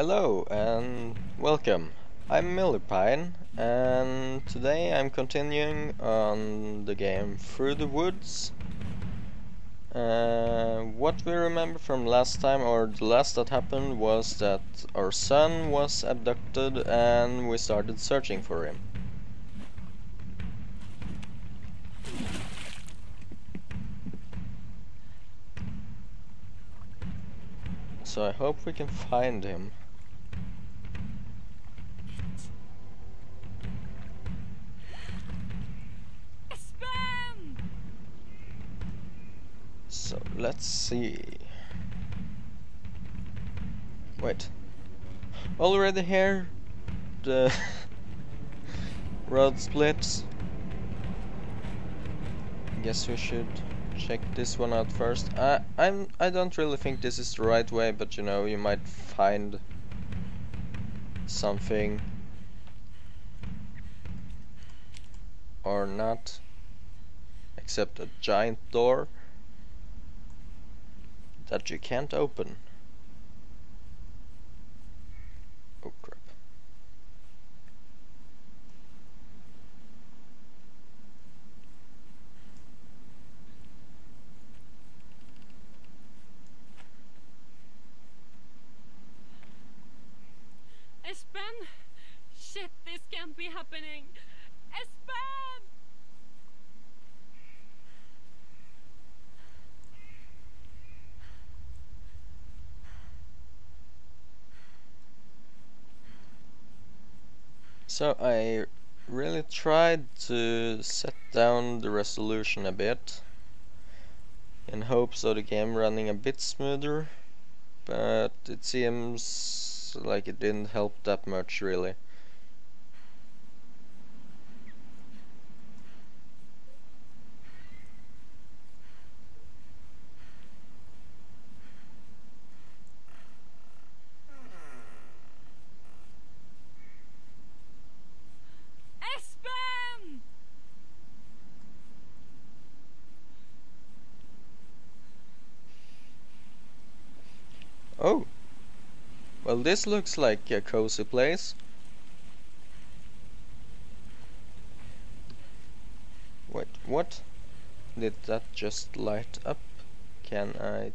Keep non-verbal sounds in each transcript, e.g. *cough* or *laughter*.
Hello and welcome. I'm Millerpine and today I'm continuing on the game Through the Woods. Uh, what we remember from last time or the last that happened was that our son was abducted and we started searching for him. So I hope we can find him. Espen! So let's see. Wait. Already here? The *laughs* road splits. Guess we should check this one out first. I I'm I don't really think this is the right way, but you know, you might find something or not. Except a giant door that you can't open. Oh crap. Espen! Shit, this can't be happening! Espen! So I really tried to set down the resolution a bit in hopes of the game running a bit smoother, but it seems like it didn't help that much really. Espen! Oh! Well this looks like a cozy place. Wait, what? Did that just light up? Can I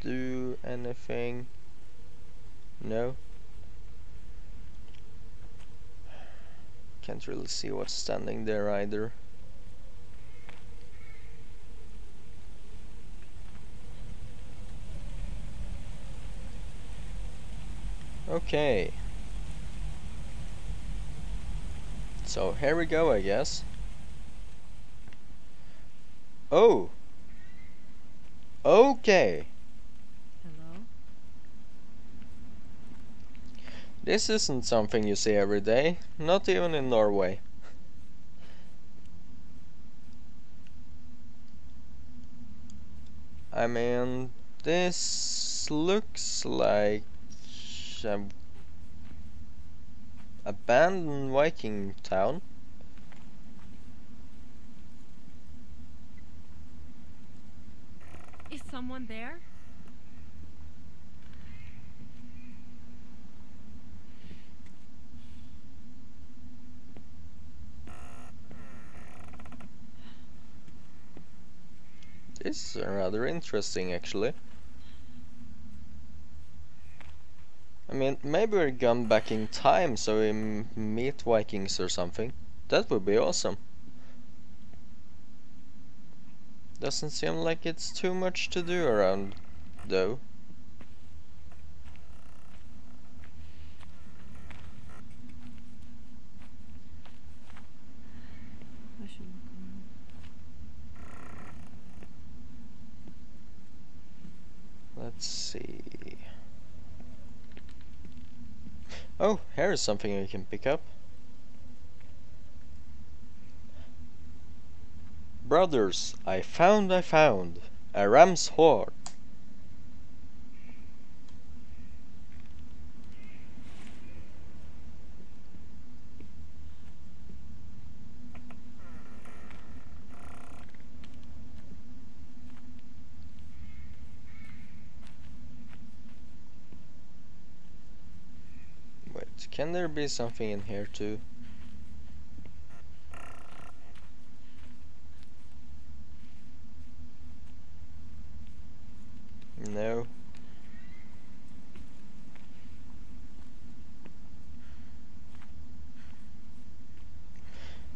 do anything? No? Can't really see what's standing there either. Okay. So here we go, I guess. Oh! Okay! Hello? This isn't something you see every day, not even in Norway. I mean, this looks like a abandoned Viking town. Is someone there? This is rather interesting, actually. I mean, maybe we're gone back in time so we meet Vikings or something. That would be awesome. Doesn't seem like it's too much to do around, though. Let's see. Oh, here is something we can pick up. Brothers, I found, I found a ram's horn. Can there be something in here too? No.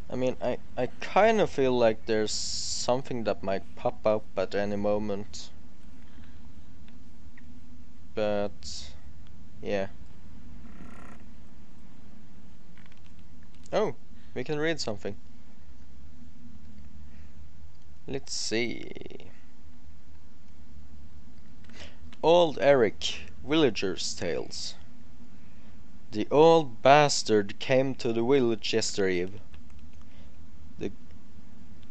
I mean, I, I kind of feel like there's something that might pop up at any moment. But, yeah. Oh, we can read something. Let's see. Old Eric, Villager's Tales. The old bastard came to the village yesterday. The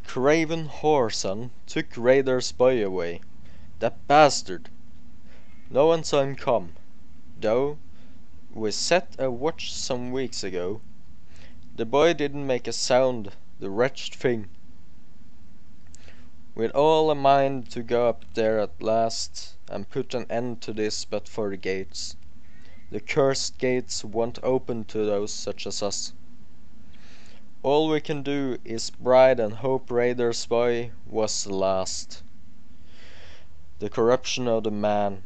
craven whoreson took Reidar's boy away. That bastard! No one saw him come, though we set a watch some weeks ago. The boy didn't make a sound, the wretched thing. We'd all a mind to go up there at last and put an end to this but for the gates. The cursed gates won't open to those such as us. All we can do is bride and hope Reidar's boy was the last. The corruption of the man.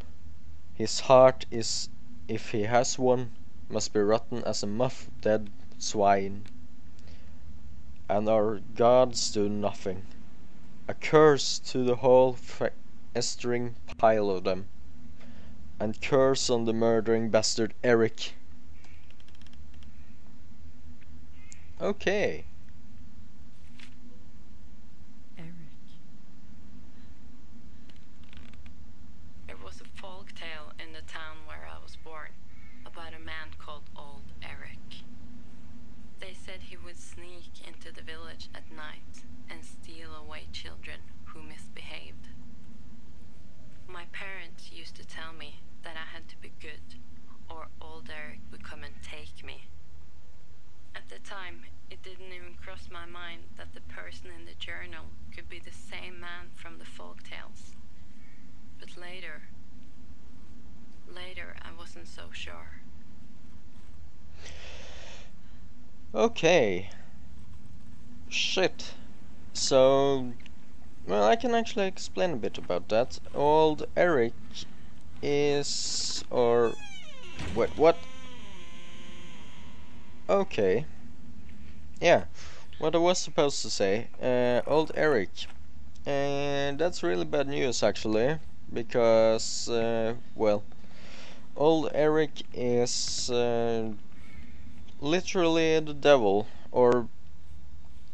His heart is, if he has one, must be rotten as a muff dead swine. And our gods do nothing. A curse to the whole festering pile of them. And curse on the murdering bastard Eric. Okay. Eric. There was a folk tale in the town where I was born about a man called Old Eric. They said he would sneak into the village at night and steal away children who misbehaved. My parents used to tell me that I had to be good or Old Eric would come and take me. At the time, it didn't even cross my mind that the person in the journal could be the same man from the folk tales. But later, later I wasn't so sure. Okay. Shit. So, well, I can actually explain a bit about that. Old Eric is, or, wait, what? Okay. Yeah, what I was supposed to say. Uh, old Eric. And that's really bad news, actually, because, uh, well, old Eric is uh, literally the devil, or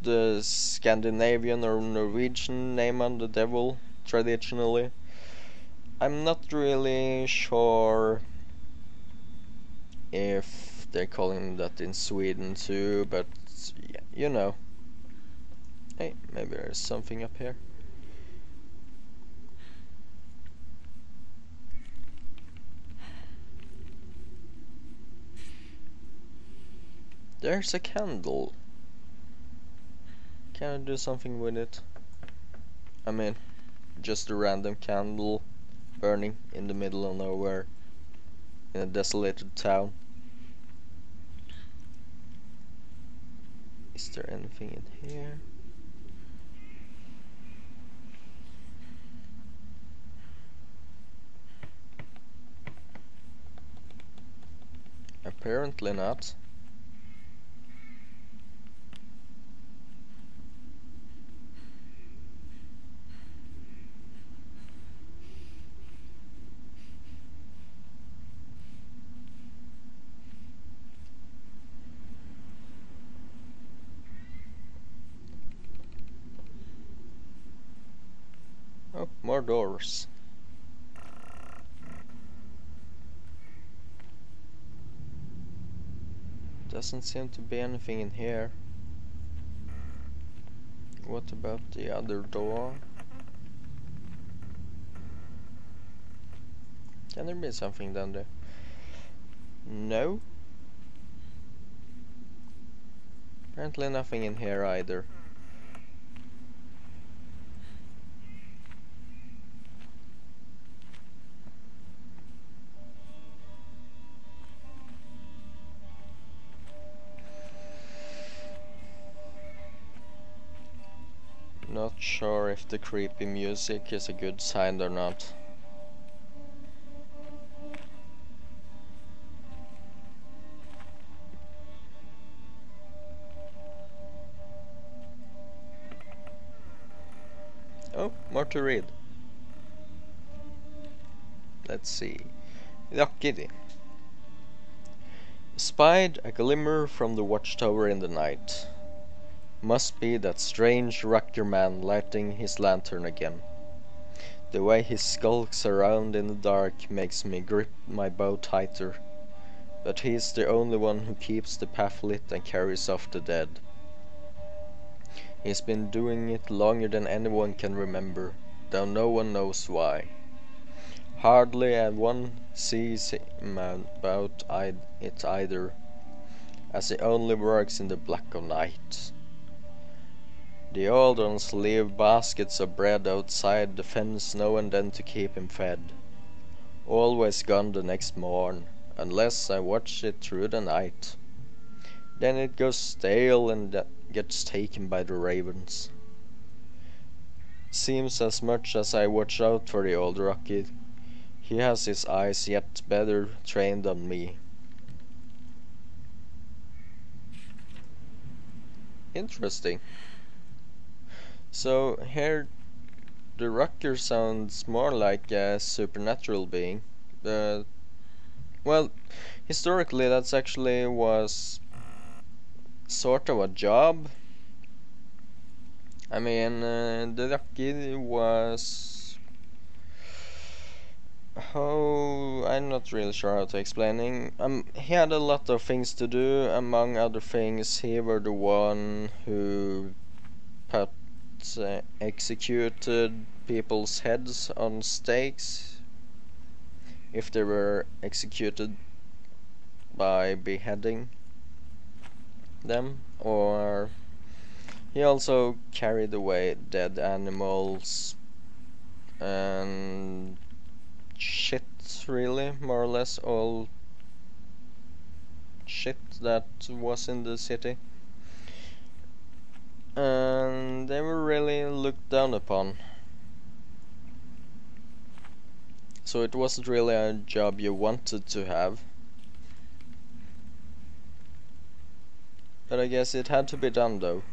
the Scandinavian or Norwegian name on the devil traditionally. I'm not really sure if they're calling that in Sweden too, but yeah, you know. Hey, maybe there's something up here. There's a candle. Can I do something with it? I mean, just a random candle burning in the middle of nowhere in a desolated town. Is there anything in here? Apparently not. Oh, doors. Doesn't seem to be anything in here. What about the other door? Can there be something down there? No. Apparently nothing in here either. Sure if the creepy music is a good sign or not. Oh, more to read. Let's see. Luckily. Spied a glimmer from the watchtower in the night. Must be that strange rakker man lighting his lantern again. The way he skulks around in the dark makes me grip my bow tighter. But he's the only one who keeps the path lit and carries off the dead. He's been doing it longer than anyone can remember, though no one knows why. Hardly a one sees him about it either, as he only works in the black of night. The old ones leave baskets of bread outside the fence now and then to keep him fed. Always gone the next morn, unless I watch it through the night. Then it goes stale and gets taken by the ravens. Seems as much as I watch out for the old Rocky, he has his eyes yet better trained on me. Interesting. So here the Rakker sounds more like a supernatural being. Uh, well, historically that's actually was sort of a job. I mean, uh, the Lucky was Oh, I'm not really sure how to explaining. Um, he had a lot of things to do. Among other things, he were the one who put uh, executed people's heads on stakes. If they were executed by beheading them or he also carried away dead animals and shit really more or less all shit that was in the city and they were really looked down upon. So it wasn't really a job you wanted to have. But I guess it had to be done though.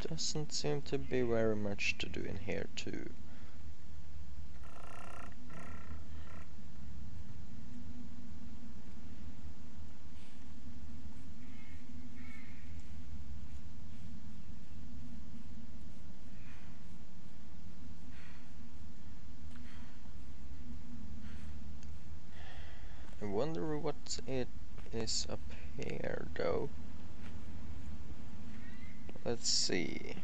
Doesn't seem to be very much to do in here too. I what it is up here though. Let's see.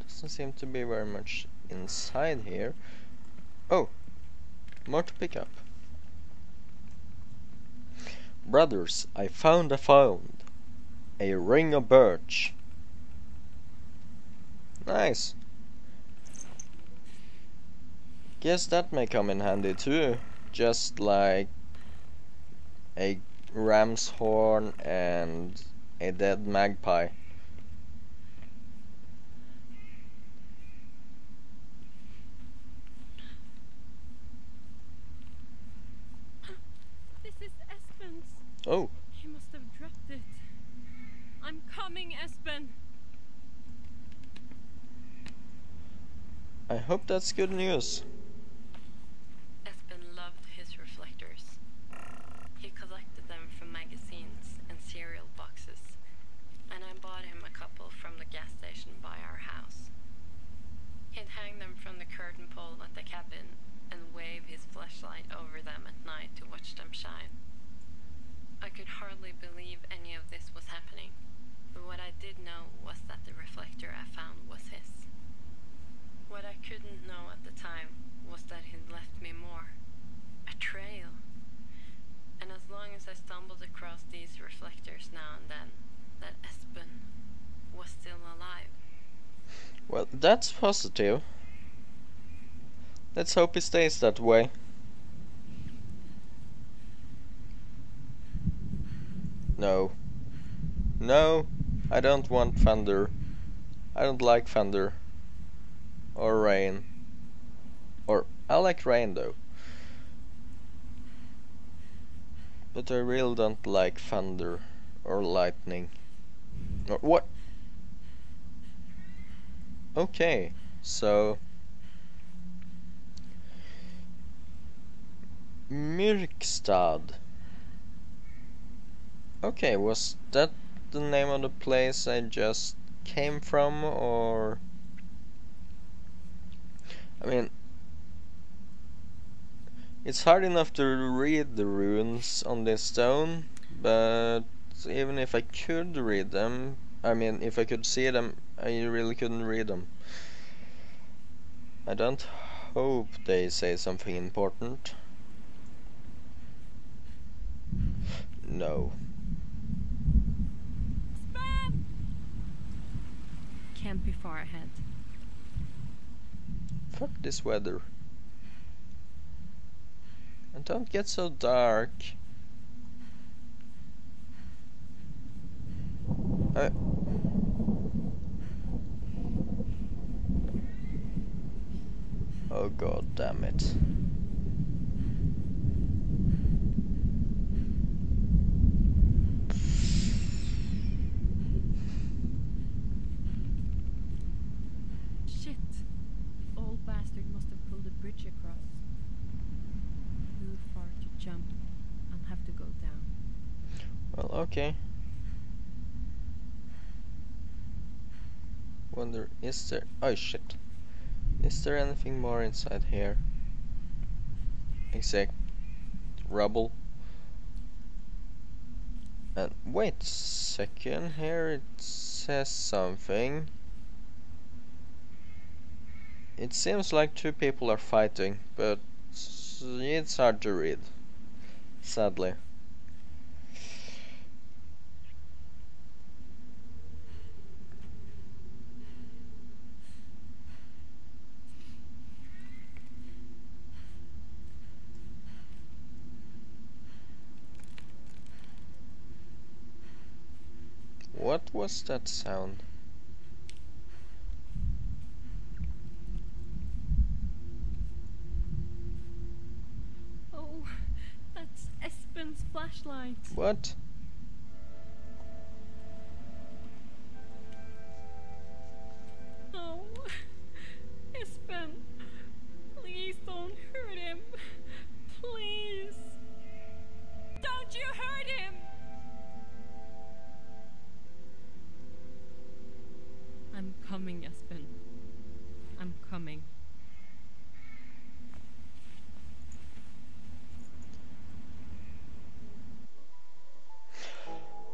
Doesn't seem to be very much inside here. Oh, more to pick up. Brothers, I found a found. A ring of birch. Nice. Guess that may come in handy too. Just like a ram's horn and a dead magpie. This is Espen's. Oh, He must have dropped it. I'm coming, Espen. I hope that's good news. Espen loved his reflectors. He collected them from magazines and cereal boxes, and I bought him a couple from the gas station by our house. He'd hang them from the curtain pole at the cabin and wave his flashlight over them at night to watch them shine. I could hardly believe any of this was happening, but what I did know was that the reflector I found was his. What I couldn't know at the time was that he'd left me more. A trail. And as long as I stumbled across these reflectors now and then, that Espen was still alive. Well, that's positive. Let's hope it stays that way. No. No, I don't want thunder. I don't like thunder. Or rain. Or, I like rain though. But I really don't like thunder or lightning. Or what? Okay, so Myrkstad. Okay, was that the name of the place I just came from, or... I mean... It's hard enough to read the runes on this stone, but even if I could read them, I mean, if I could see them, I really couldn't read them. I don't hope they say something important. No. Espen! Can't be far ahead. Fuck this weather. And don't get so dark. I oh god damn it. Shit! Old bastard must have pulled a bridge across. Too far to jump. I'll have to go down. Well, okay. Wonder, is there... Oh shit. Is there anything more inside here? Except rubble. And wait a second, here it says something. It seems like two people are fighting, but it's hard to read. Sadly. What was that sound? Oh, that's Espen's flashlight. What?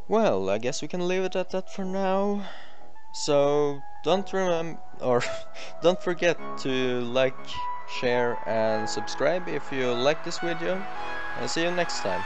Well, I guess we can leave it at that for now. So don't remember or *laughs* don't forget to like, share and subscribe if you like this video and see you next time.